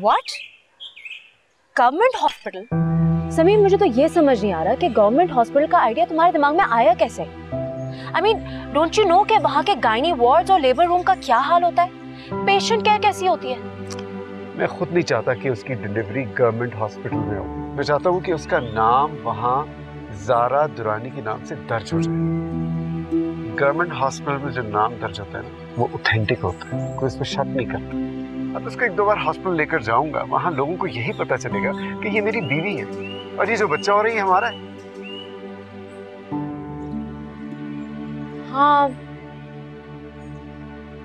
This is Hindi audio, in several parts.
व्हाट गवर्नमेंट हॉस्पिटल समीर मुझे तो ये समझ नहीं आ रहा कि गवर्नमेंट हॉस्पिटल का आइडिया तुम्हारे दिमाग में आया कैसे? I mean don't you know कि वहाँ के गायनी वार्ड्स और लेबर रूम का क्या हाल होता है? पेशेंट केयर कैसी होती है? मैं खुद नहीं चाहता कि उसकी डिलीवरी गवर्नमेंट हॉस्पिटल में हो। मैं चाहता हूँ कि उसका नाम वहाँ जारा दुरानी के नाम से दर्ज हो जाए। गवर्नमेंट हॉस्पिटल में जो नाम दर्ज होता है ना वो ऑथेंटिक होता है। कोई इसमें शक नहीं करता। अब उसको एक दो बार हॉस्पिटल लेकर जाऊँगा वहाँ लोगों को यही पता चलेगा कि ये मेरी बीवी है और ये जो बच्चा हो रही है हमारा है। हाँ।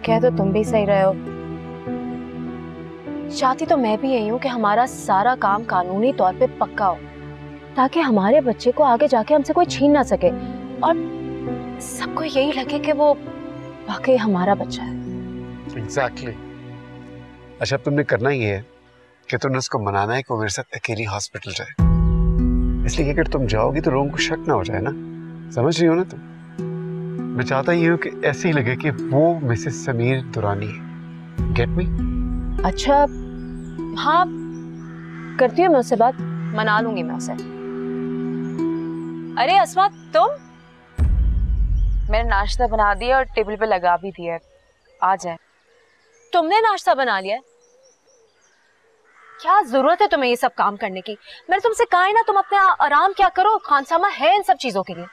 कह तो तुम भी सही रहे हो। चाहती तो मैं भी यही हूँ कि हमारा सारा काम कानूनी तौर पे पक्का हो ताकि हमारे बच्चे को आगे जाके हमसे कोई छीन ना सके और सबको यही लगे कि वो वाकई हमारा बच्चा है। Exactly exactly. अच्छा तुमने करना ही है कि तुमने उसको मनाना है कि वो मेरे साथ अकेली हॉस्पिटल जाए। इसलिए अगर तुम जाओगी तो लोगों को शक ना हो जाए ना? समझ रही हो ना तुम? मैं चाहता ही हूँ कि ऐसे ही लगे कि वो मिसेस समीर दुरानी है। गेट मी अच्छा हाँ करती हूँ मैं उससे बात। मना लूँगी मैं उसे। अरे, अस्मा, तुम? मैंने नाश्ता बना दिया और टेबल पे लगा भी दिया आ जाए। तुमने नाश्ता बना लिया क्या ज़रूरत है तुम्हें ये सब काम करने की? मैंने तुमसे कहा है ना तुम अपने आराम क्या करो? खानसामा है इन सब चीज़ों के लिए।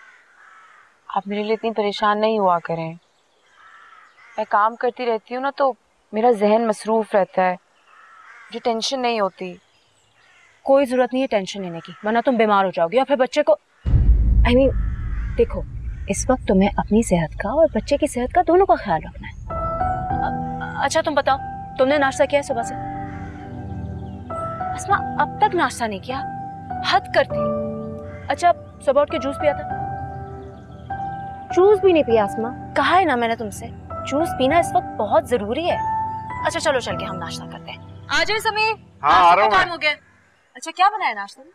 आप मेरे लिए इतनी परेशान नहीं हुआ करें। मैं काम करती रहती हूँ ना तो मेरा जहन मसरूफ रहता है। मुझे टेंशन नहीं होती। कोई ज़रूरत नहीं है टेंशन लेने की वरना तुम बीमार हो जाओगी और फिर बच्चे को आई I मीन mean, देखो इस वक्त तुम्हें अपनी सेहत का और बच्चे की सेहत का दोनों का ख्याल रखना है। अच्छा तुम बताओ तुमने नाश्ता किया सुबह से? अस्मा अब तक नाश्ता नहीं किया। हद करती अच्छा सुबह उठ के जूस पिया था। जूस भी नहीं पिया आसमा कहा है ना मैंने तुमसे? जूस पीना इस वक्त बहुत ज़रूरी है। अच्छा चलो चल के हम नाश्ता करते हैं। आ जाए समय हाँ आ रहा हूँ हो गया। अच्छा क्या बनाया नाश्ता में?